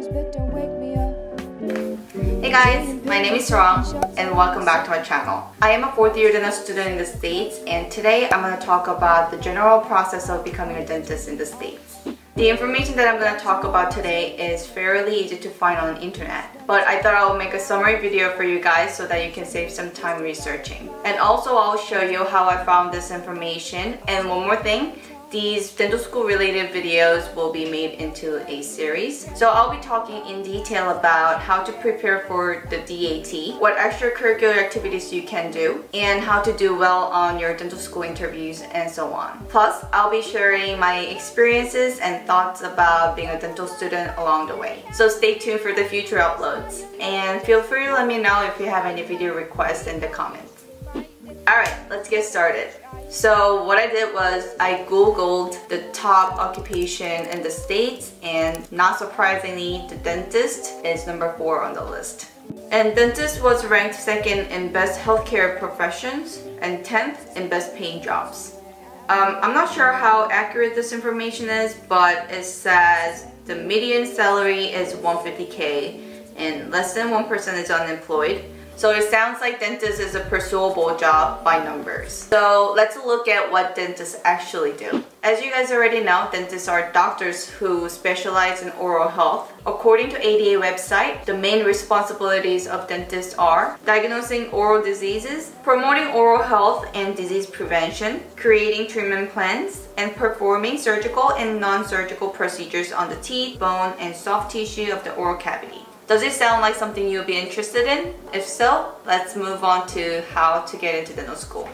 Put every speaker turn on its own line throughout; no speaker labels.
Hey guys, my name is Sarang and welcome back to my channel. I am a fourth year dental student in the States and today I'm going to talk about the general process of becoming a dentist in the States. The information that I'm going to talk about today is fairly easy to find on the internet, but I thought I'll make a summary video for you guys so that you can save some time researching. And also I'll show you how I found this information. And one more thing, these dental school related videos will be made into a series. So I'll be talking in detail about how to prepare for the DAT, what extracurricular activities you can do, and how to do well on your dental school interviews and so on. Plus, I'll be sharing my experiences and thoughts about being a dental student along the way. So stay tuned for the future uploads. And feel free to let me know if you have any video requests in the comments. Alright, let's get started. So what I did was I googled the top occupation in the States and not surprisingly the dentist is number 4 on the list. And dentist was ranked second in best healthcare professions and 10th in best paying jobs. Um, I'm not sure how accurate this information is, but it says the median salary is 150k and less than 1% is unemployed. So it sounds like dentist is a pursuable job by numbers. So let's look at what dentists actually do. As you guys already know, dentists are doctors who specialize in oral health. According to ADA website, the main responsibilities of dentists are diagnosing oral diseases, promoting oral health and disease prevention, creating treatment plans, and performing surgical and non-surgical procedures on the teeth, bone, and soft tissue of the oral cavity. Does it sound like something you'll be interested in? If so, let's move on to how to get into dental school.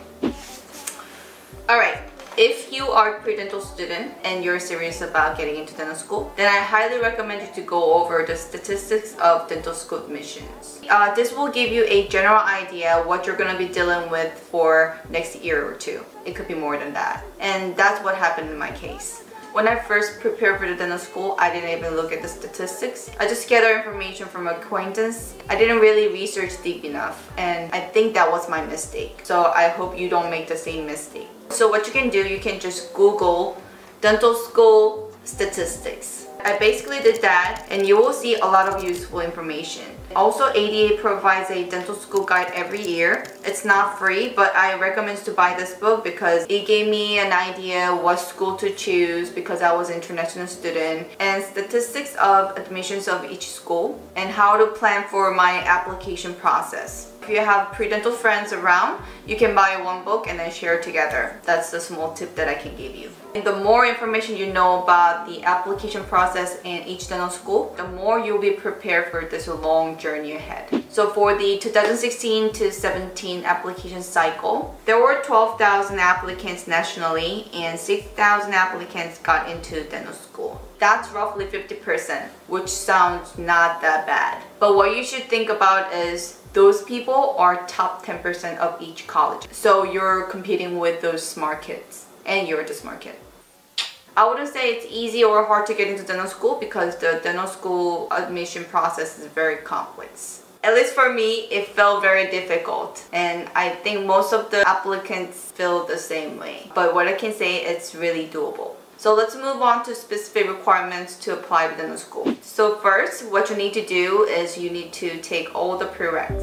Alright, if you are a pre-dental student and you're serious about getting into dental school, then I highly recommend you to go over the statistics of dental school admissions. Uh, this will give you a general idea what you're going to be dealing with for next year or two. It could be more than that. And that's what happened in my case. When I first prepared for the dental school, I didn't even look at the statistics. I just gathered information from acquaintance. I didn't really research deep enough and I think that was my mistake. So I hope you don't make the same mistake. So what you can do, you can just Google dental school statistics. I basically did that and you will see a lot of useful information. Also, ADA provides a dental school guide every year. It's not free, but I recommend to buy this book because it gave me an idea what school to choose because I was an international student and statistics of admissions of each school and how to plan for my application process. If you have pre-dental friends around, you can buy one book and then share together. That's the small tip that I can give you. And the more information you know about the application process in each dental school, the more you'll be prepared for this long journey ahead. So for the 2016 to 17 application cycle, there were 12,000 applicants nationally and 6,000 applicants got into dental school. That's roughly 50%, which sounds not that bad. But what you should think about is those people are top 10% of each college. So you're competing with those smart kids and you're the smart kid. I wouldn't say it's easy or hard to get into dental school because the dental school admission process is very complex. At least for me, it felt very difficult and I think most of the applicants feel the same way. But what I can say, it's really doable. So let's move on to specific requirements to apply within the school. So first, what you need to do is you need to take all the prereqs.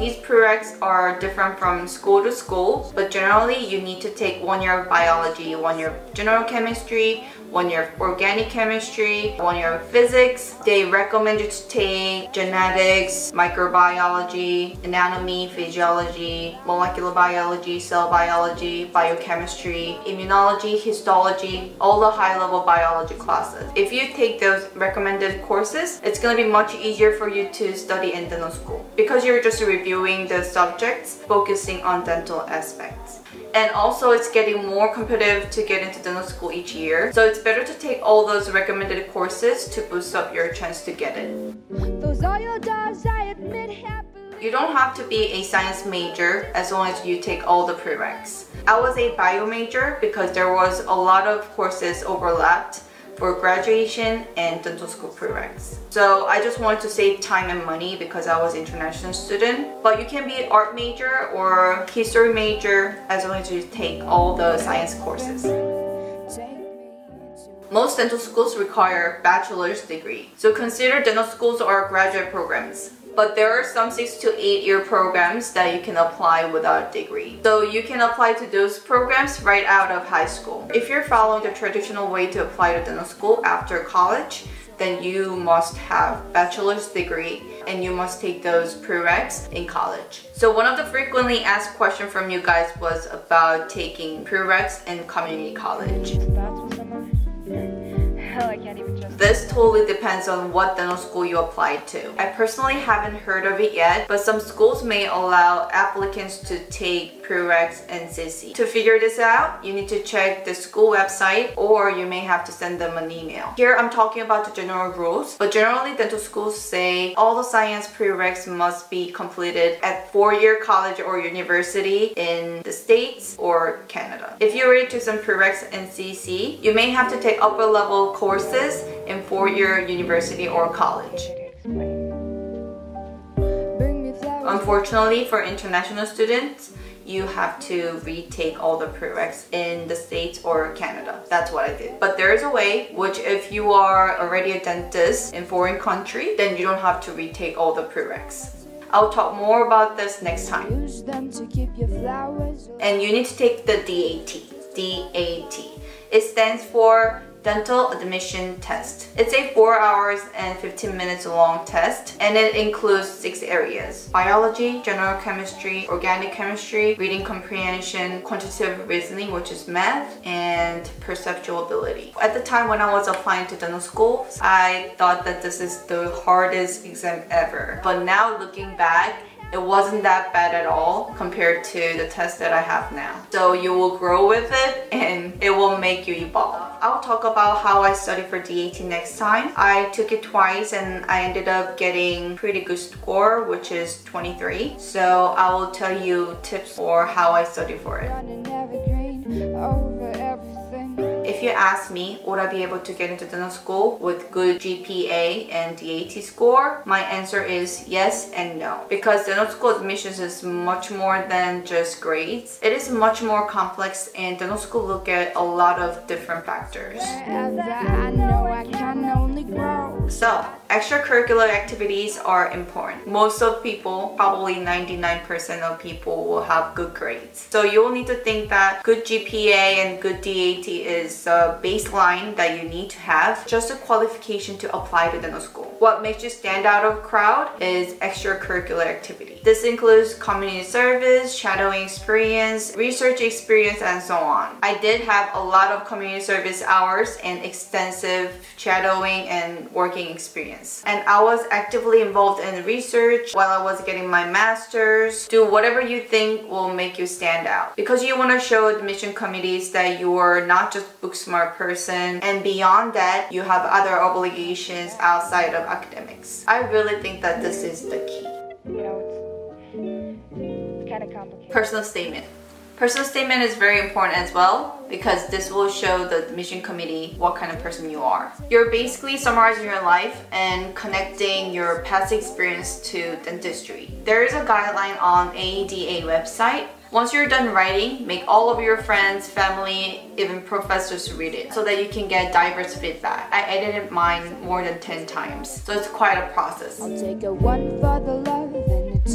These prereqs are different from school to school, but generally you need to take one year of biology, one year of general chemistry, one year of organic chemistry, one year of physics. They recommend you to take genetics, microbiology, anatomy, physiology, molecular biology, cell biology, biochemistry, immunology, histology, all the high-level biology classes. If you take those recommended courses, it's going to be much easier for you to study in dental school because you're just reviewing the subjects focusing on dental aspects and also it's getting more competitive to get into dental school each year so it's better to take all those recommended courses to boost up your chance to get it you don't have to be a science major as long as you take all the prereqs I was a bio major because there was a lot of courses overlapped for graduation and dental school prereqs. So I just wanted to save time and money because I was international student. But you can be an art major or history major as long as you take all the science courses. Most dental schools require bachelor's degree. So consider dental schools are graduate programs. But there are some six to eight year programs that you can apply without a degree. So you can apply to those programs right out of high school. If you're following the traditional way to apply to dental school after college, then you must have bachelor's degree and you must take those prereqs in college. So one of the frequently asked questions from you guys was about taking prereqs in community college. I can't even. This totally depends on what dental school you apply to. I personally haven't heard of it yet, but some schools may allow applicants to take prereqs and CC. To figure this out, you need to check the school website or you may have to send them an email. Here I'm talking about the general rules, but generally dental schools say all the science prereqs must be completed at four-year college or university in the States or Canada. If you're ready to some prereqs and CC, you may have to take upper level courses in four-year university or college. Unfortunately, for international students, you have to retake all the prereqs in the States or Canada. That's what I did. But there is a way, which if you are already a dentist in foreign country, then you don't have to retake all the prereqs. I'll talk more about this next time. And you need to take the DAT. DAT. It stands for dental admission test. It's a 4 hours and 15 minutes long test and it includes 6 areas. Biology, general chemistry, organic chemistry, reading comprehension, quantitative reasoning which is math, and perceptual ability. At the time when I was applying to dental school, I thought that this is the hardest exam ever. But now looking back, it wasn't that bad at all compared to the test that I have now. So you will grow with it and it will make you evolve. I'll talk about how I studied for DAT next time. I took it twice and I ended up getting pretty good score which is 23. So I will tell you tips for how I studied for it. If you ask me, would I be able to get into dental school with good GPA and DAT score? My answer is yes and no. Because dental school admissions is much more than just grades. It is much more complex and dental school look at a lot of different factors. So, extracurricular activities are important. Most of people, probably 99% of people will have good grades. So you will need to think that good GPA and good DAT is the baseline that you need to have, just a qualification to apply to dental school. What makes you stand out of crowd is extracurricular activity. This includes community service, shadowing experience, research experience, and so on. I did have a lot of community service hours and extensive shadowing and working experience. And I was actively involved in research while I was getting my master's. Do whatever you think will make you stand out. Because you want to show admission committees that you are not just book smart person and beyond that you have other obligations outside of academics. I really think that this is the key. You know, it's, it's kind of complicated. Personal statement. Personal statement is very important as well because this will show the admission committee what kind of person you are. You're basically summarizing your life and connecting your past experience to dentistry. There is a guideline on ADEA website once you're done writing, make all of your friends, family, even professors read it so that you can get diverse feedback. I edited mine more than 10 times, so it's quite a process.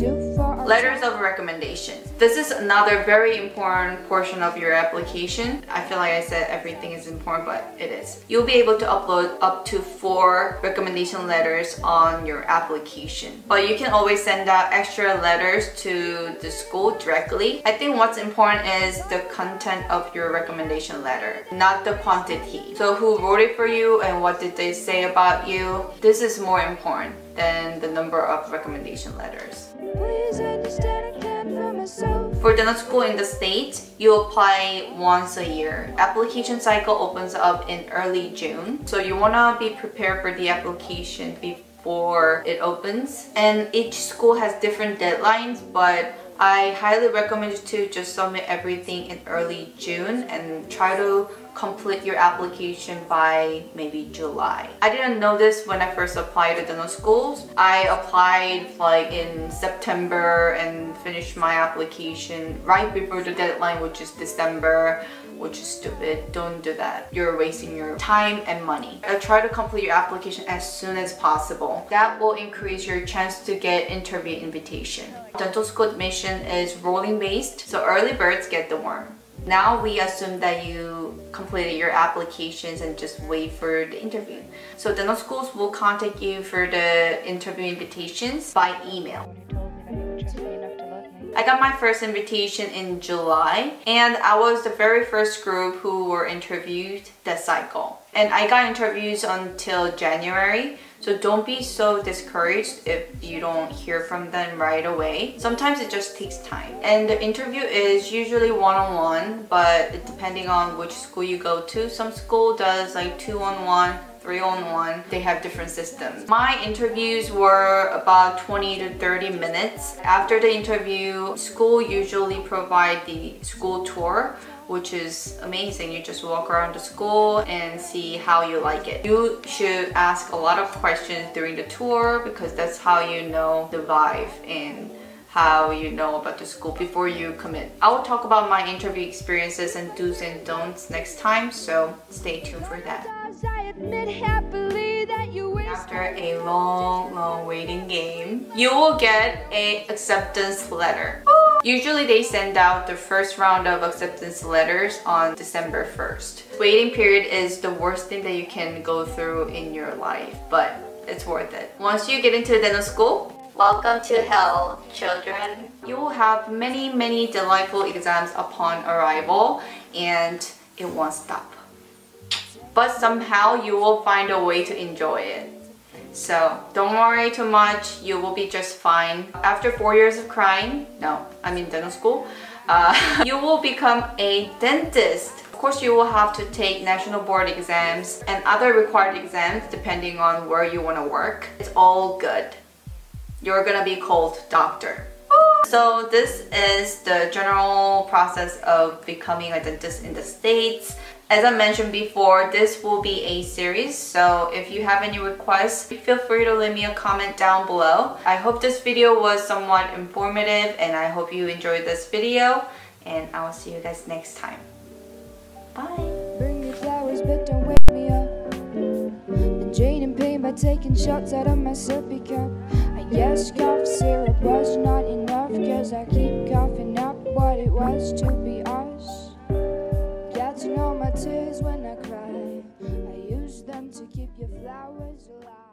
Letters of recommendation. This is another very important portion of your application. I feel like I said everything is important, but it is. You'll be able to upload up to four recommendation letters on your application. But you can always send out extra letters to the school directly. I think what's important is the content of your recommendation letter, not the quantity. So who wrote it for you and what did they say about you? This is more important than the number of recommendation letters. For the dental school in the States, you apply once a year. Application cycle opens up in early June. So you wanna be prepared for the application before it opens. And each school has different deadlines, but I highly recommend you to just submit everything in early June and try to complete your application by maybe July. I didn't know this when I first applied to dental schools. I applied like in September and finished my application right before the deadline which is December which is stupid. Don't do that. You're wasting your time and money. I try to complete your application as soon as possible. That will increase your chance to get interview invitation. Dental school admission is rolling based, so early birds get the worm. Now we assume that you completed your applications and just wait for the interview. So dental schools will contact you for the interview invitations by email. I got my first invitation in July and I was the very first group who were interviewed that cycle. And I got interviews until January so don't be so discouraged if you don't hear from them right away. Sometimes it just takes time. And the interview is usually one-on-one, -on -one, but depending on which school you go to, some school does like two-on-one, three on one. They have different systems. My interviews were about 20 to 30 minutes. After the interview, school usually provide the school tour which is amazing. You just walk around the school and see how you like it. You should ask a lot of questions during the tour because that's how you know the vibe and how you know about the school before you commit. I will talk about my interview experiences and do's and don'ts next time, so stay tuned for that. After a long, long waiting game, you will get a acceptance letter. Usually they send out the first round of acceptance letters on December 1st. Waiting period is the worst thing that you can go through in your life, but it's worth it. Once you get into dental school, Welcome to hell, children. You will have many, many delightful exams upon arrival and it won't stop. But somehow you will find a way to enjoy it. So don't worry too much, you will be just fine. After four years of crying, no, I'm in dental school, uh, you will become a dentist. Of course, you will have to take national board exams and other required exams depending on where you want to work. It's all good. You're gonna be called doctor. So this is the general process of becoming a dentist in the States. As I mentioned before, this will be a series, so if you have any requests, feel free to leave me a comment down below. I hope this video was somewhat informative and I hope you enjoyed this video and I will see you guys next time. Bye! Guess cough syrup was not enough Cause I keep coughing up what it was to be us Catching all my tears when I cry. I use them to keep your flowers alive